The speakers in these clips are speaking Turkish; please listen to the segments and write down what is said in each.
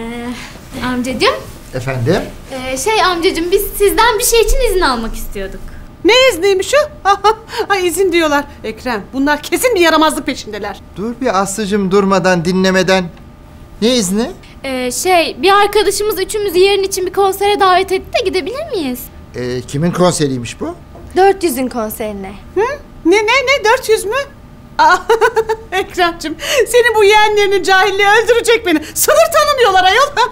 Ee, amcacığım, Efendim? ee, şey amcacığım biz sizden bir şey için izin almak istiyorduk. Ne izniymiş o? Ay izin diyorlar. Ekrem bunlar kesin bir yaramazlık peşindeler. Dur bir Aslı'cım durmadan dinlemeden. Ne izni? Ee, şey bir arkadaşımız üçümüzü yarın için bir konsere davet etti de gidebilir miyiz? Ee, kimin konseriymiş bu? 400'ün konserine. Hı? Ne ne ne 400 mü? Aa, Ekrem'cim senin bu yeğenlerinin cahilliği öldürecek beni. Sınır tanımıyorlar ayol.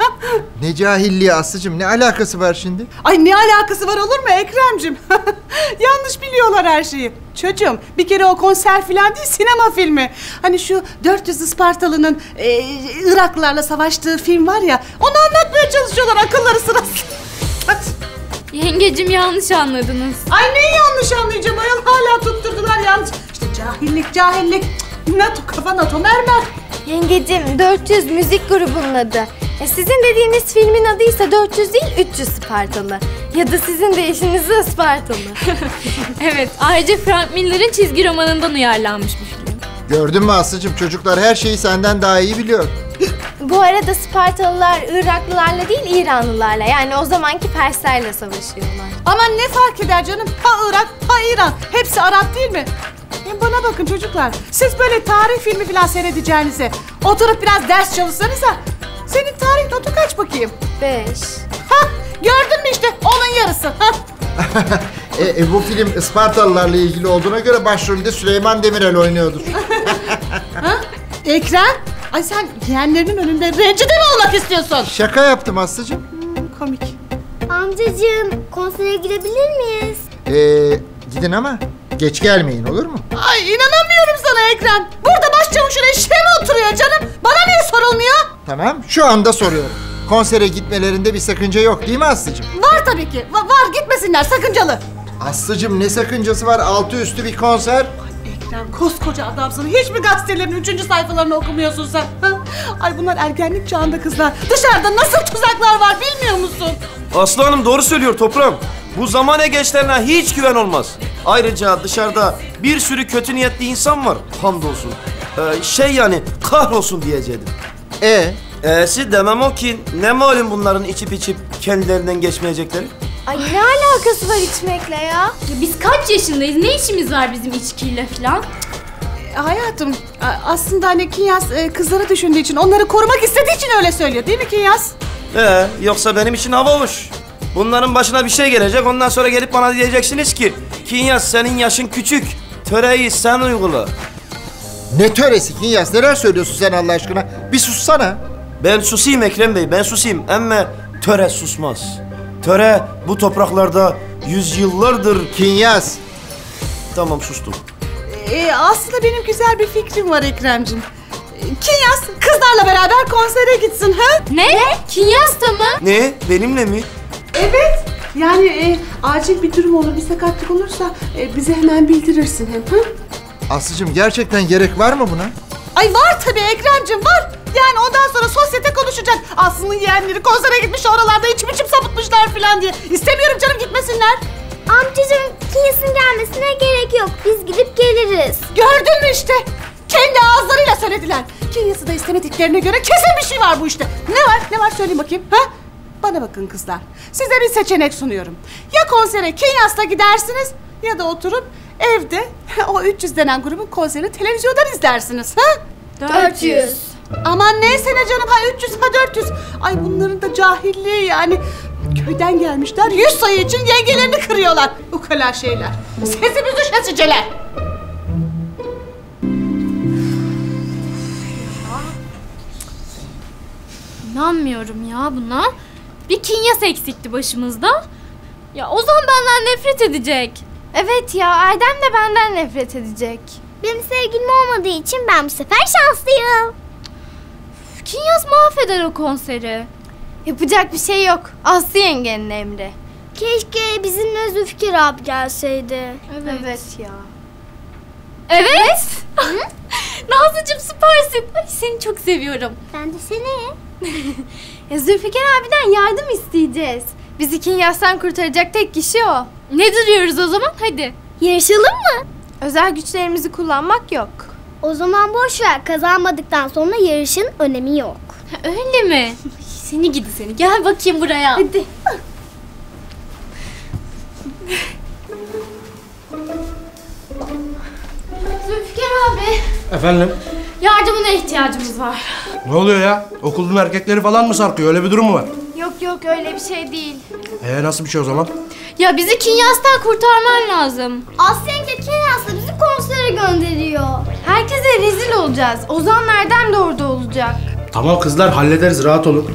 Ne cahilliği Aslı'cım ne alakası var şimdi? Ay ne alakası var olur mu Ekrem'cim? Yanlış biliyorlar her şeyi. Çocuğum bir kere o konser filan değil sinema filmi. Hani şu 400 Ispartalı'nın e, Iraklılarla savaştığı film var ya onu anlatmaya çalışıyorlar akılları sırası. Yengecim yanlış anladınız. Ay neyi yanlış anlayacağım ayol hala tutturdular yanlış. Cahillik cahillik. NATO kafa NATO mermer. Yengecim 400 müzik grubunun adı. E, sizin dediğiniz filmin adıysa 400 değil 300 Spartalı. Ya da sizin deyişiniz Ispartalı. Evet ayrıca Frank Miller'ın çizgi romanından uyarlanmış bir film. Gördün mü Aslı'cım çocuklar her şeyi senden daha iyi biliyor. Bu arada Spartalılar Iraklılarla değil İranlılarla yani o zamanki Perslerle savaşıyorlar. Aman ne fark eder canım? Ha Irak, ha İran. Hepsi Arap değil mi? Hem bana bakın çocuklar. Siz böyle tarih filmi falan seyredeceğinize oturup biraz ders çalışsanıza. Senin tarih notu kaç bakayım? 5. Ha gördün mü işte onun yarısı. Ha. E, e, bu film Ispartalılarla ilgili olduğuna göre başrolde Süleyman Demirel oynuyordur. Ekrem, ay sen yeğenlerinin önünde rencide mi olmak istiyorsun? Şaka yaptım Aslı'cım. Komik. Amcacığım konsere gidebilir miyiz? Ee, gidin ama geç gelmeyin olur mu? Ay inanamıyorum sana Ekrem. Burada başçavuşun eşeği mi oturuyor canım? Bana niye sorulmuyor? Tamam şu anda soruyorum. Konsere gitmelerinde bir sakınca yok değil mi Aslı'cım? Var tabii ki. Va- var gitmesinler sakıncalı. Aslı'cım ne sakıncası var altı üstü bir konser. Ekrem koskoca adamsın. Hiç mi gazetelerin üçüncü sayfalarını okumuyorsun sen? Ha? Ay bunlar ergenlik çağında kızlar. Dışarıda nasıl tuzaklar var bilmiyor musun? Aslı Hanım doğru söylüyor toprağım. Bu zamane gençlerine hiç güven olmaz. Ayrıca dışarıda bir sürü kötü niyetli insan var. Hamdolsun. Ee, şey yani kahrolsun diyeceğim. E E'si demem o ki ne malum bunların içip içip kendilerinden geçmeyecekleri. Ay ne alakası var içmekle ya? Ya biz kaç yaşındayız? Ne işimiz var bizim içkiyle falan? E, Hayatım a- aslında hani Kinyas e, kızları düşündüğü için onları korumak istediği için öyle söylüyor değil mi Kinyas? Ee, yoksa benim için hava hoş. Bunların başına bir şey gelecek ondan sonra gelip bana diyeceksiniz ki Kinyas senin yaşın küçük. Töreyi sen uygula. ne töresi Kinyas neler söylüyorsun sen Allah aşkına? Bir sussana. Ben susayım Ekrem Bey, ben susayım. Ama töre susmaz. Töre bu topraklarda yüzyıllardır... Kinyas. Tamam sustum. E, aslında benim güzel bir fikrim var Ekrem'cim. Kinyas kızlarla beraber konsere gitsin ha? Ne? Kinyas'ta mı? Ne? Benimle mi? Evet. Yani e, acil bir durum olur, bir sakatlık olursa e, bize hemen bildirirsin hem. Ha? Aslı'cım gerçekten gerek var mı buna? Ay var tabii Ekrem'cim var. Yani ondan sonra sosyete konuşacak. Aslı'nın yeğenleri konsere gitmiş oralarda içim içim sapıtmışlar falan diye. İstemiyorum canım gitmesinler. Amcacığım Kinyas'ın gelmesine gerek yok. Biz gidip geliriz. Gördün mü işte? Kendi ağızlarıyla söylediler. Kinyas'ı da istemediklerine göre kesin bir şey var bu işte. Ne var? Ne var söyleyin bakayım. Ha? Bana bakın kızlar. Size bir seçenek sunuyorum. Ya konsere Kinyas'ta gidersiniz ya da oturup evde o 300 denen grubun konserini televizyondan izlersiniz. Ha? 400. Aman neyse ne canım ha 300 ha 400. Ay bunların da cahilliği yani. Köyden gelmişler 100 sayı için yengelerini kırıyorlar. Ukala şeyler. Sesimiz düşesiceler. İnanmıyorum ya buna. Bir Kinyas eksikti başımızda. Ya Ozan benden nefret edecek. Evet ya Erdem de benden nefret edecek. Benim sevgilim olmadığı için ben bu sefer şanslıyım. Üf, Kinyas mahveder o konseri. Yapacak bir şey yok. Aslı yengenin emri. Keşke bizimle Zülfikar abi gelseydi. Evet, ya. Evet. Nazlıcığım süpersin. Ay seni çok seviyorum. Ben de seni. Ya Zülfikar abiden yardım isteyeceğiz. Bizi Kinyas'tan kurtaracak tek kişi o. Ne duruyoruz o zaman? Hadi. Yarışalım mı? Özel güçlerimizi kullanmak yok. O zaman boş ver. Kazanmadıktan sonra yarışın önemi yok. Ha, Öyle mi? Seni gidi seni. Gel bakayım buraya. Hadi. Zülfikar abi. Efendim? Yardımına ihtiyacımız var. Ne oluyor ya? Okulun erkekleri falan mı sarkıyor? Öyle bir durum mu var? Yok yok öyle bir şey değil. Ee nasıl bir şey o zaman? Ya bizi Kinyas'tan kurtarman lazım. Aslı yenge Kinyas'la bizi konsere gönderiyor. Herkese rezil olacağız. Ozan nereden de orada olacak. Tamam kızlar hallederiz rahat olun.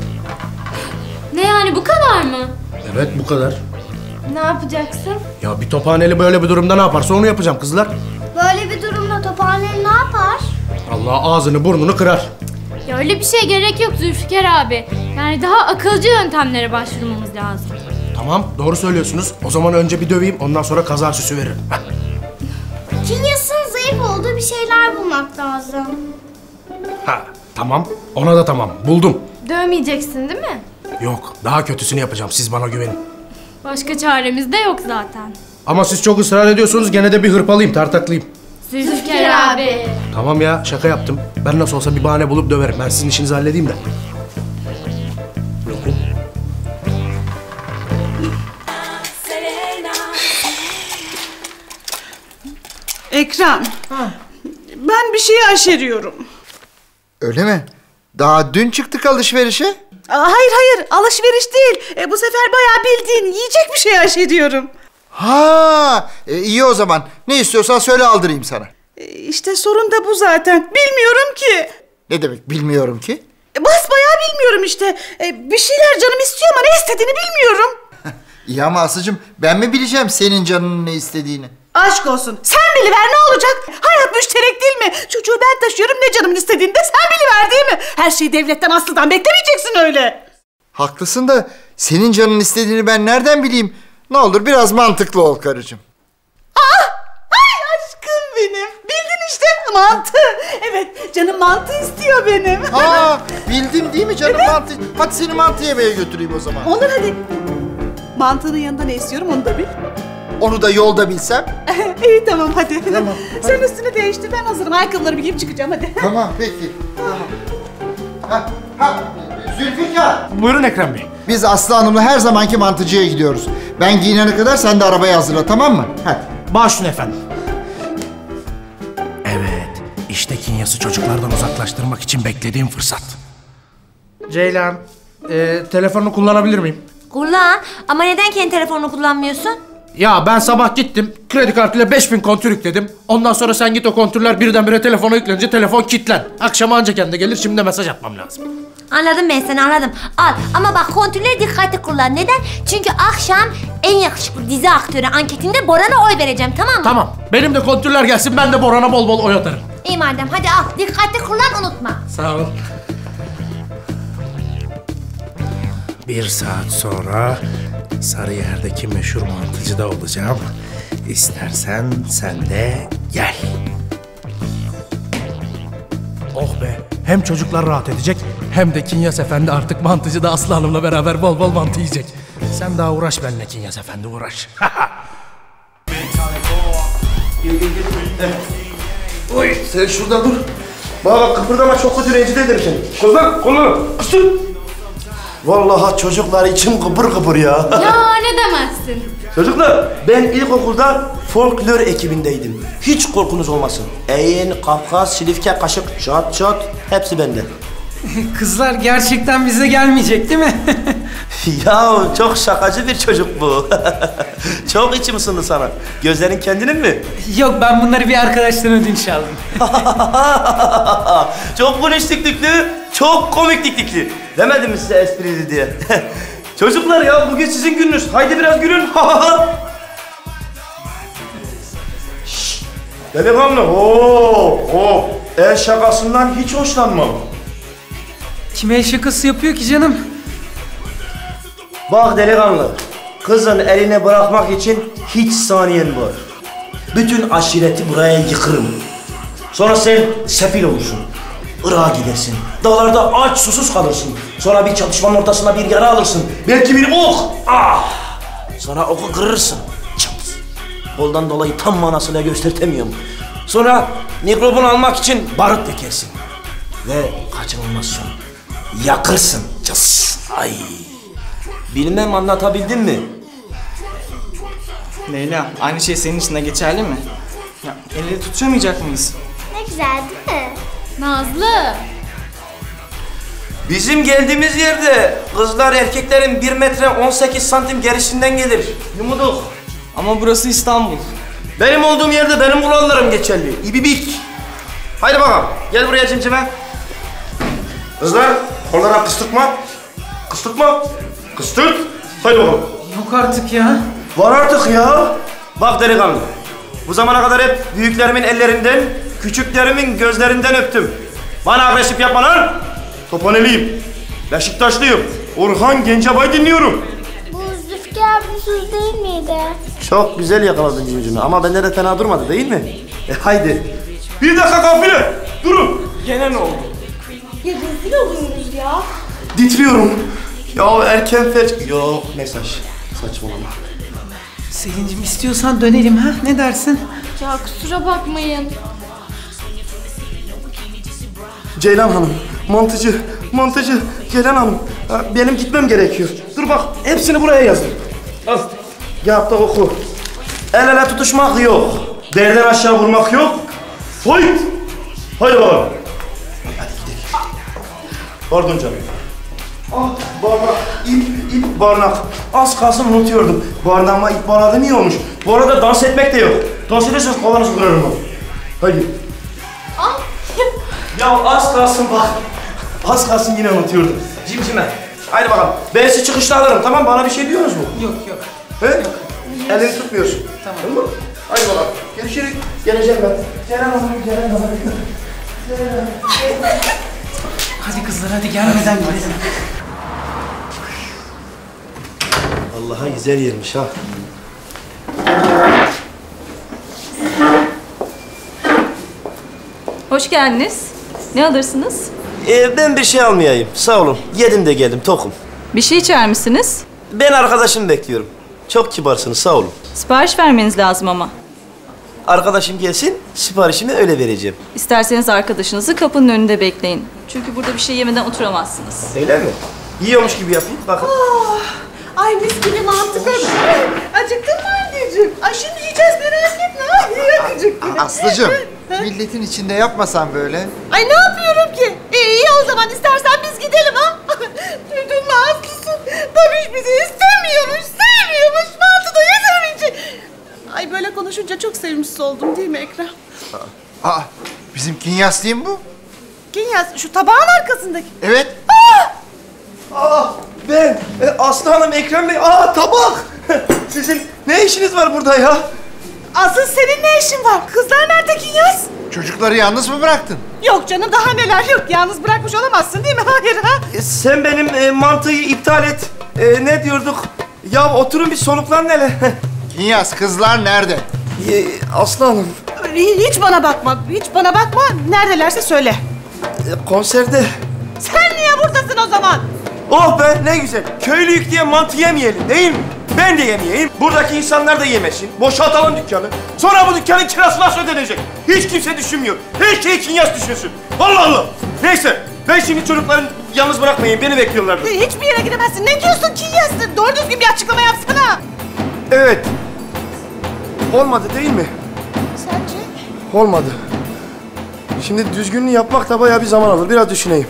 Ne yani bu kadar mı? Evet bu kadar. Ne yapacaksın? Ya bir tophaneli böyle bir durumda ne yaparsa onu yapacağım kızlar. Böyle bir durumda Tophaneli ne yapar? Allah ağzını burnunu kırar. Ya öyle bir şey gerek yok Zülfikar abi. Yani daha akılcı yöntemlere başvurmamız lazım. Tamam doğru söylüyorsunuz. O zaman önce bir döveyim ondan sonra kaza süsü veririm. Heh. Kinyas'ın zayıf olduğu bir şeyler bulmak lazım. Ha tamam ona da tamam buldum. Dövmeyeceksin değil mi? Yok daha kötüsünü yapacağım siz bana güvenin. Başka çaremiz de yok zaten. Ama siz çok ısrar ediyorsunuz gene de bir hırpalayayım tartaklıyım. Zülfikar abi. Tamam ya şaka yaptım. Ben nasıl olsa bir bahane bulup döverim. Ben sizin işinizi halledeyim de. Lokum. Ekrem. Ben bir şeyi aşeriyorum. Öyle mi? Daha dün çıktık alışverişe. Aa, hayır hayır alışveriş değil. E, bu sefer bayağı bildiğin yiyecek bir şey aşeriyorum. Ha, e, iyi o zaman. Ne istiyorsan söyle aldırayım sana. E, işte sorun da bu zaten. Bilmiyorum ki. Ne demek bilmiyorum ki. E, basbayağı bilmiyorum işte. E, bir şeyler canım istiyor ama ne istediğini bilmiyorum. İyi ama Aslı'cım ben mi bileceğim senin canının ne istediğini? Aşk olsun. Sen biliver ne olacak? Hayat müşterek değil mi? Çocuğu ben taşıyorum ne canımın istediğini de sen biliver değil mi? Her şeyi devletten Aslı'dan beklemeyeceksin öyle. Haklısın da senin canın istediğini ben nereden bileyim? Ne olur biraz mantıklı ol karıcığım. Ay aşkım benim. Bildin işte mantı. Evet canım mantı istiyor benim. Aa bildim değil mi canım mantı? Hadi seni mantı yemeye götüreyim o zaman. Olur hadi. Mantının yanında ne istiyorum onu da bil. Onu da yolda bilsem. İyi tamam hadi. Tamam, Sen üstünü değiştir ben hazırım. Ayakkabılarımı giyip çıkacağım hadi. Tamam peki. Ha, ha, Zülfikar. Buyurun Ekrem Bey. Biz Aslı Hanım'la her zamanki mantıcıya gidiyoruz. Ben giyinene kadar sen de arabayı hazırla tamam mı? Hadi. Başüstüne efendim. Evet. işte Kinyas'ı çocuklardan uzaklaştırmak için beklediğim fırsat. Ceylan, e, telefonunu kullanabilir miyim? Kullan. Ama neden kendi telefonunu kullanmıyorsun? Ya ben sabah gittim, kredi kartıyla 5000 kontür yükledim. Ondan sonra sen git o kontürler birdenbire telefona yüklenince telefon kilitlen. Akşam anca kendi gelir, şimdi de mesaj atmam lazım. Anladım ben seni anladım. Al ama bak kontrolleri dikkatli kullan. Neden? Çünkü akşam en yakışıklı dizi aktörü anketinde Boran'a oy vereceğim tamam mı? Tamam, benim de kontürler gelsin, ben de Boran'a bol bol oy atarım. İyi madem hadi al. Dikkatli kullan unutma. Sağ ol. Bir saat sonra Sarıyer'deki meşhur mantıcıda olacağım. İstersen sen de gel. Oh be, hem çocuklar rahat edecek hem de Kinyas Efendi artık mantıcıda Aslı Hanım'la beraber bol bol mantı yiyecek. Sen daha uğraş benimle Kinyas Efendi uğraş. Oy sen şurada dur. Bana bak kıpırdama çok kötü rencide ederim seni. Kız lan kolunu. Kızım. Vallahi çocuklar içim kıpır kıpır ya. Ya ne demezsin. Çocuklar ben ilkokulda folklor ekibindeydim. Hiç korkunuz olmasın. Eğin, Kafkas, Silifke, Kaşık, çat çat hepsi bende. Kızlar gerçekten bize gelmeyecek değil mi? ya çok şakacı bir çocuk bu. çok içim ısındı sana. Gözlerin kendinin mi? Yok ben bunları bir arkadaştan ödünç aldım. çok gülüş diklikli, çok komik diklikli. Demedim mi size esprili diye? Çocuklar ya bugün sizin gününüz. Haydi biraz gülün. Şşş, Delikanlı. Oo, oo. El şakasından hiç hoşlanmam. Kime el şakası yapıyor ki canım? Bak delikanlı. Kızın eline bırakmak için hiç saniyen var. Bütün aşireti buraya yıkırım. Sonra sen sefil olursun. Irak'a gidersin. Dağlarda aç susuz kalırsın. Sonra bir çatışmanın ortasında bir yara alırsın. Belki bir ok. Ah! Sonra oku kırırsın. Çat. Koldan dolayı tam manasıyla göstertemiyorum. Sonra mikrobunu almak için barut dökersin. Ve kaçınılmaz son. Yakırsın. Cıs. Ay. Bilmem anlatabildim mi? Leyla aynı şey senin için de geçerli mi? Ya el ele tutuşamayacak mıyız? Ne güzel değil mi? Nazlı. Bizim geldiğimiz yerde kızlar erkeklerin 1 metre 18 santim gerisinden gelir. Yumuduk. Ama burası İstanbul. Benim olduğum yerde benim kurallarım geçerli. İbibik. Haydi bakalım. Gel buraya cimcime. Kızlar kollara kıstırtma. Kıstırtma. Kıstırt. Haydi bakalım. Yok artık ya. Var artık ya. Bak delikanlı. Bu zamana kadar hep büyüklerimin ellerinden, küçüklerimin gözlerinden öptüm. Bana agresif yapma lan. Topaneliyim. Beşiktaşlıyım. Orhan Gencebay dinliyorum. Bu Zülfikar bu söz değil miydi? Çok güzel yakaladın cimcimi ama bende de fena durmadı değil mi? E haydi. Bir dakika kafile. Durun. Gene ne oldu? Ya rezil oluyoruz ya. Titriyorum. Ya erken felç... Yok mesaj. Saçmalama. Selin'cim istiyorsan dönelim ha? Ne dersin? Ya kusura bakmayın. Ceylan Hanım, mantıcı, mantıcı, Ceylan Hanım. ha, Benim gitmem gerekiyor. Dur bak, hepsini buraya yazın. Al. Yap da oku. El ele tutuşmak yok. Derden aşağı vurmak yok. Fight! Haydi bakalım. Hadi. Pardon canım. Ah, barnak, ip, ip, barnak. Az kalsın unutuyordum. Barnağıma ip bağladım iyi olmuş. Bu arada dans etmek de yok. Dans ederseniz kovanızı kırarım ben. Haydi. Ya az kalsın bak. Az kalsın yine unutuyordum. Cimcime. Haydi bakalım. Ben sizi çıkışta alırım tamam Bana bir şey diyorsunuz mu? Yok yok. He? Elini tutmuyorsun. Tamam. mı? Haydi bakalım. Görüşürüz. Geleceğim ben. Ceren Hanım, Ceren Hanım. Hadi kızlar hadi gelmeden gidelim. Allah'a güzel yermiş ha. Hoş geldiniz. Ne alırsınız? Ee, ben bir şey almayayım. Sağ olun. Yedim de geldim. Tokum. Bir şey içer misiniz? Ben arkadaşımı bekliyorum. Çok kibarsınız. Sağ olun. Sipariş vermeniz lazım ama. Arkadaşım gelsin. Siparişimi öyle vereceğim. İsterseniz arkadaşınızı kapının önünde bekleyin. Çünkü burada bir şey yemeden oturamazsınız. Öyle mi? Yiyormuş gibi yapayım. Bakın. Ay mis gibi mantık oldu. Acıktın mı anneciğim? Ay şimdi yiyeceğiz merak etme. Acıktın. Aslıcığım, milletin içinde yapmasan böyle. Ay ne yapıyorum ki? İyi, iyi o zaman istersen biz gidelim ha. Duydun mu Aslı'sın? Babiş bizi istemiyormuş, sevmiyormuş. Mantı da yetemeyecek. Ay böyle konuşunca çok sevimsiz oldum değil mi Ekrem? Aa, bizim Kinyas değil mi bu? Kinyas şu tabağın arkasındaki. Evet. Aa, ben e, Aslı Hanım, Ekrem Bey. Aa, tabak. Sizin ne işiniz var burada ya? Asıl senin ne işin var? Kızlar nerede Kinyas? Çocukları yalnız mı bıraktın? Yok canım daha neler yok. Yalnız bırakmış olamazsın değil mi? Hayır ha? E, sen benim e, mantıyı iptal et. E, ne diyorduk? Ya oturun bir soluklan hele. Kinyas, kızlar nerede? e, Aslı Hanım, Hiç bana bakma. Hiç bana bakma. Neredelerse söyle. e, konserde. Sen niye buradasın o zaman? Oh be ne güzel. Köylüyük diye mantı yemeyelim değil mi? Ben de yemeyeyim. Buradaki insanlar da yemesin. Boşaltalım dükkanı. Sonra bu dükkanın kirası nasıl ödenecek? Hiç kimse düşünmüyor. Her şey Kinyas düşünsün. Allah Allah. Neyse ben şimdi çocukların yalnız bırakmayayım. Beni bekliyorlar. Hiçbir yere gidemezsin. Ne diyorsun Kinyas? Doğru düzgün bir açıklama yapsana. Evet. Olmadı değil mi? Sence? Olmadı. Şimdi düzgünlüğü yapmak da bayağı bir zaman alır. Biraz düşüneyim.